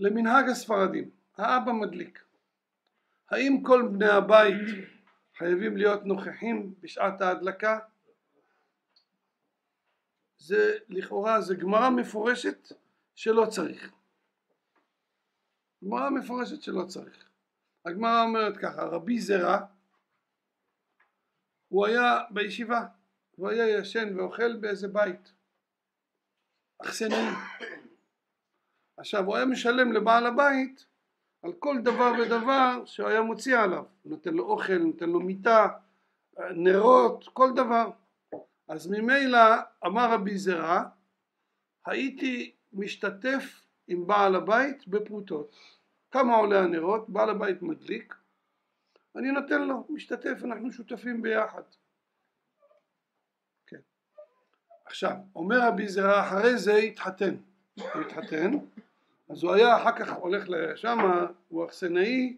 למנהג הספרדים, האבא מדליק. האם כל בני הבית חייבים להיות נוכחים בשעת ההדלקה? זה לכאורה, זה גמרא מפורשת שלא צריך. גמרא מפורשת שלא צריך. הגמרא אומרת ככה, רבי זרע הוא היה בישיבה הוא היה ישן ואוכל באיזה בית, אכסנאי. עכשיו הוא היה משלם לבעל הבית על כל דבר ודבר שהוא היה מוציא עליו, נותן לו אוכל, נותן לו מיטה, נרות, כל דבר. אז ממילא אמר רבי זרע, הייתי משתתף עם בעל הבית בפרוטות. כמה עולה הנרות? בעל הבית מדליק, אני נותן לו, משתתף, אנחנו שותפים ביחד. עכשיו, אומר רבי זרע, אחרי זה התחתן. הוא התחתן, אז הוא היה אחר כך הולך לשם, הוא אכסנאי,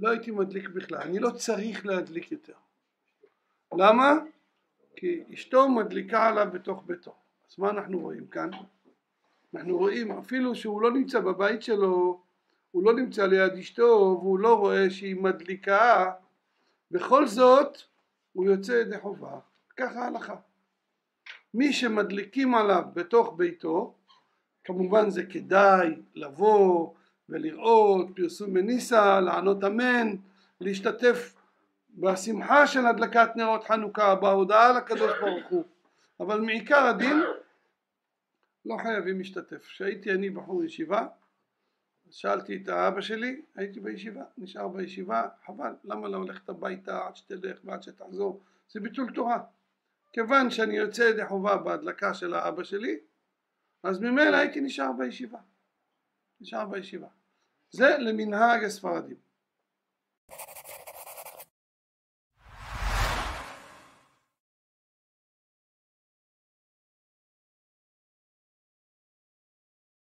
לא הייתי מדליק בכלל, אני לא צריך להדליק יותר. למה? כי אשתו מדליקה עליו בתוך ביתו. אז מה אנחנו רואים כאן? אנחנו רואים אפילו שהוא לא נמצא בבית שלו, הוא לא נמצא ליד אשתו והוא לא רואה שהיא מדליקה, בכל זאת הוא יוצא ידי חובה, ככה ההלכה. מי שמדליקים עליו בתוך ביתו, כמובן זה כדאי לבוא ולראות פרסום מניסה, לענות אמן, להשתתף בשמחה של הדלקת נרות חנוכה, בהודעה לקדוש ברוך הוא, אבל מעיקר הדין לא חייבים להשתתף. כשהייתי אני בחור ישיבה, שאלתי את האבא שלי, הייתי בישיבה, נשאר בישיבה, חבל, למה לא? ללכת הביתה עד שתלך ועד שתחזור, זה ביטול תורה. כיוון שאני יוצא ידי חובה בהדלקה של האבא שלי, אז ממילא הייתי נשאר בישיבה. נשאר בישיבה. זה למנהג הספרדים.